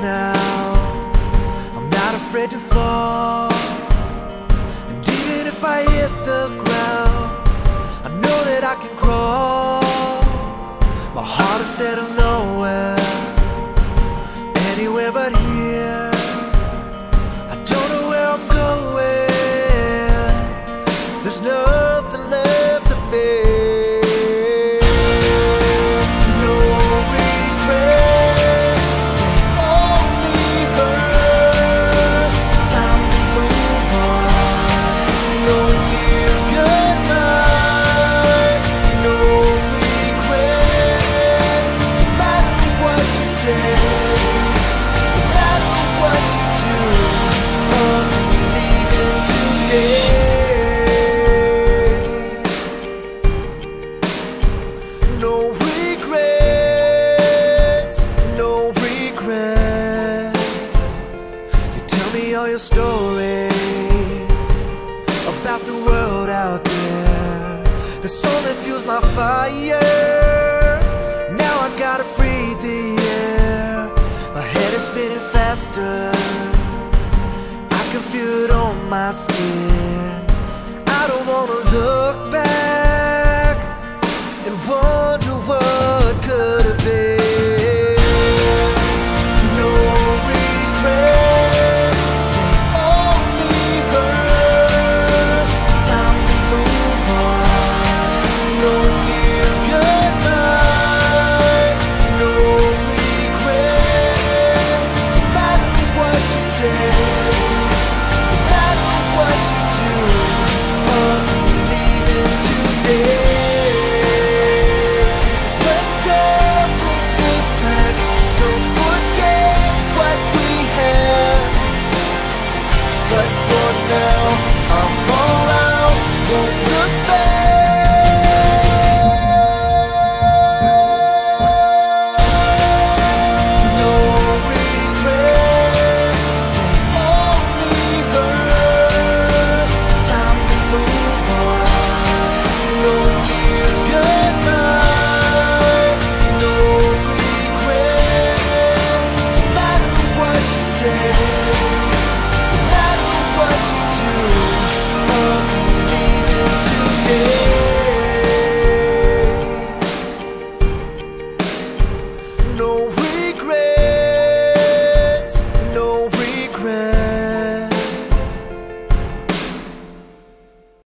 now. I'm not afraid to fall. And even if I hit the ground, I know that I can crawl. My heart is set on nowhere, anywhere but here. Stories about the world out there. The soul that fuels my fire. Faster. I can feel it on my skin. I don't wanna look